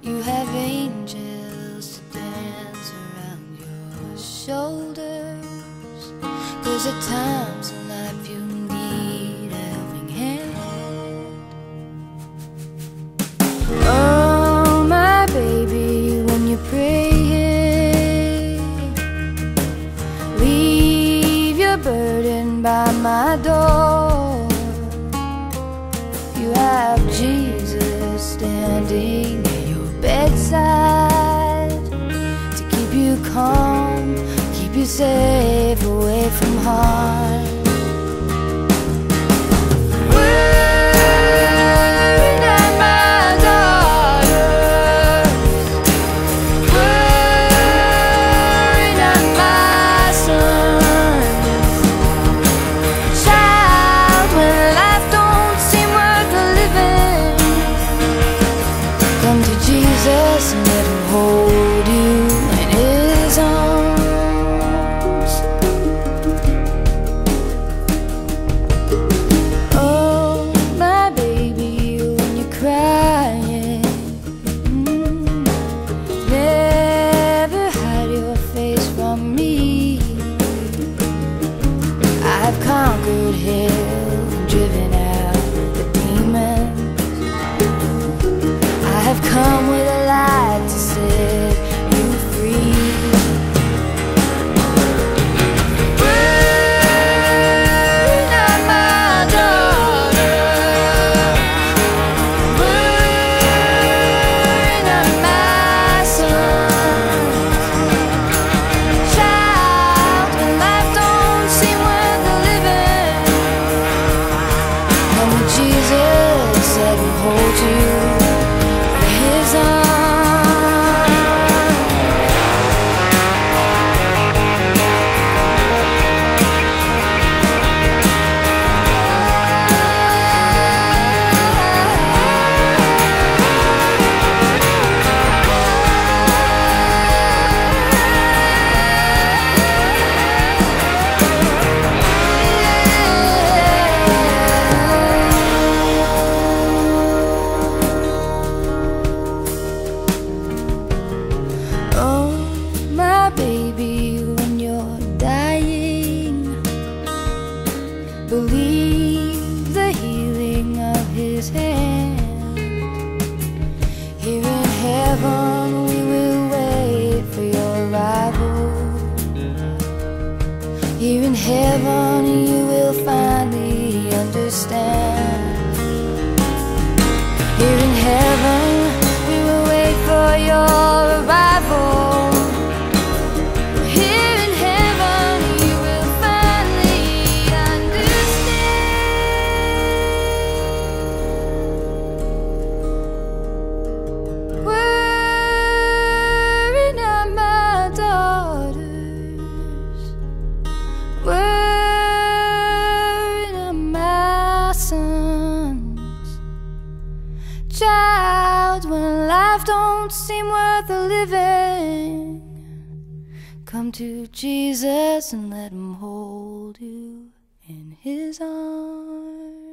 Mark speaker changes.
Speaker 1: You have angels to dance around your shoulders. Cause at times standing at your bedside to keep you calm, keep you safe away from harm. his hand. Here in heaven, we will wait for your arrival. Here in heaven, you will finally understand. Here in heaven, we will wait for your child when life don't seem worth living. Come to jesus and let him hold you in his arms.